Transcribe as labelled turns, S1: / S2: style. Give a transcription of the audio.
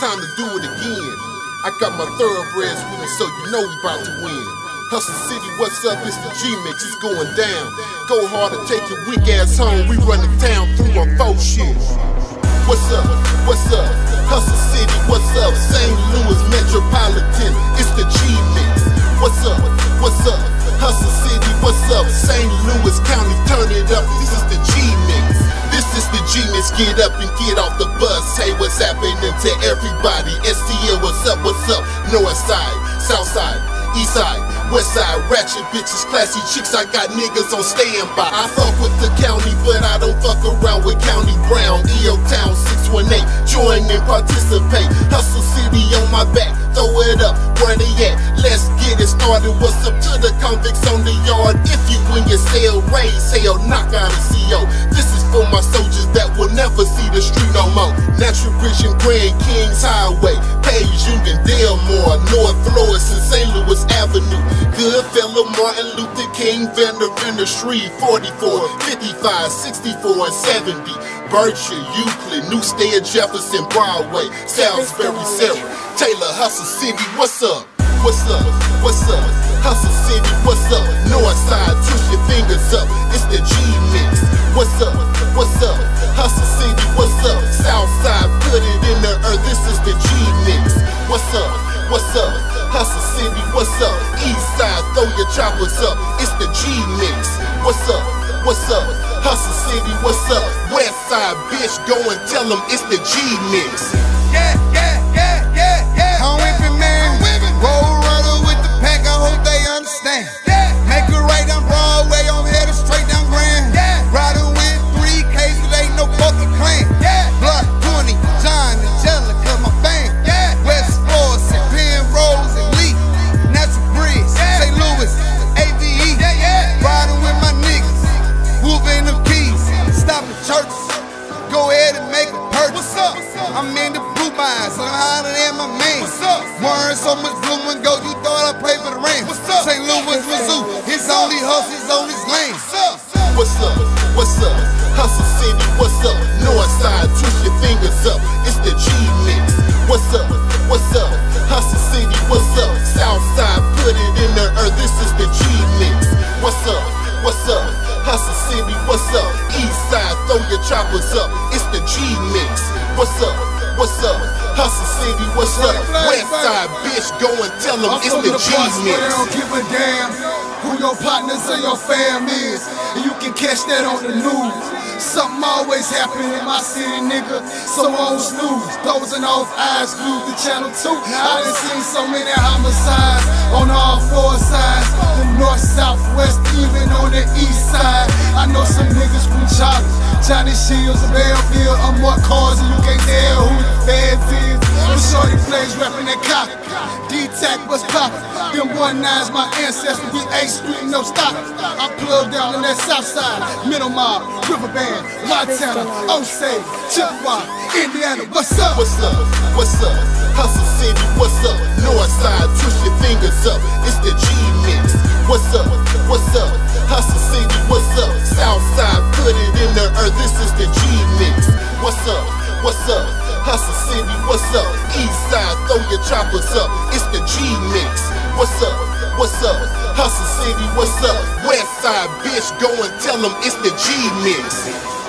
S1: time to do it again. I got my thoroughbreds with me, so you know we about to win. Hustle City, what's up? It's the G-Mix, it's going down. Go hard to take your weak ass home. We run the town through our faux shit. What's up? What's up? Hustle City, what's up? St. Louis Metropolitan, it's the G-Mix. What's up? What's up? Hustle City, what's up? St. Louis County, turn it up. This is the G-Mix. This is the G-Mix. Get up and get off the bus. Hey, what's happening to everybody? STL, what's up? What's up? North side, south side, east side, west side. Ratchet bitches, classy chicks. I got niggas on standby. I fuck with the county, but I don't fuck around with County Brown. EO Town 618. Join and participate. Hustle City on my back. Throw it up, where they at? Let's get it started. What's up to the convicts on the yard? If you win your cell, raise hell, knock out a CO. This is for my soldiers that will never see the street no more. Natural Vision, Grand Kings Highway, Page Union, Delmar, North Florida, and St. Louis Avenue. Goodfellow, Martin Luther King, Vander Street, 44, 55, 64, and 70. Berkshire, Euclid, Newstead, New State, Jefferson, Broadway, Salisbury, Sarah, Taylor, Hustle City, what's up? What's up? What's up? Hustle City, what's up? Northside, twist your fingers up. It's the G mix. What's up? What's up? Hustle City, what's up? Southside, put it in the earth. This is the G mix. What's up? What's up? Hustle City, what's up? East side, throw your choppers up. It's the G mix. What's up? What's up? Hustle City, what's up? West side, bitch, go and tell them it's the G mix.
S2: Yeah,
S3: in the blue mines, so I'm hotter than my man.
S2: What's up?
S3: Wearing so much blue and gold, you thought I played for the Rams.
S2: What's up?
S3: St. Louis, Mizzou, his only hustle is on his lane.
S2: What's up?
S1: What's up? What's up? Hustle City, what's up? Northside, twist your fingers up. It's the G mix. What's up? What's up? Hustle City, what's up? Southside, put it in the earth. This is the G mix. What's up? What's up? Hustle City, what's up? East side, throw your choppers up. It's the G mix. What's up? What's up? Hustle City, what's up? West side, bitch, go and tell them
S4: I'm
S1: it's the
S4: parts where they don't give a damn who your partners or your fam is. And you can catch that on the news. Something always happen in my city, nigga. So on snooze, dozing off eyes glued to channel 2. I done seen so many homicides on all four sides. The north, south, west, even on the east side. I know some niggas from Charlie, Johnny Shields, Belleville. I'm what cars and you can't tell who the feds is. The shorty plays rapping that cop. D-Tac was poppin'. Them one nines, my ancestors, we 8th Street, no stop. I plug down on that south side, Middle Mob, Riverband, Montana, Osage, Chippewa, Indiana. What's up?
S1: What's up? What's up? Hustle City, what's up? Northside, This is the G mix. What's up? What's up? Hustle City, what's up? East side, throw your choppers up. It's the G mix. What's up? What's up? Hustle City, what's up? West side, bitch, go and tell them it's the G mix.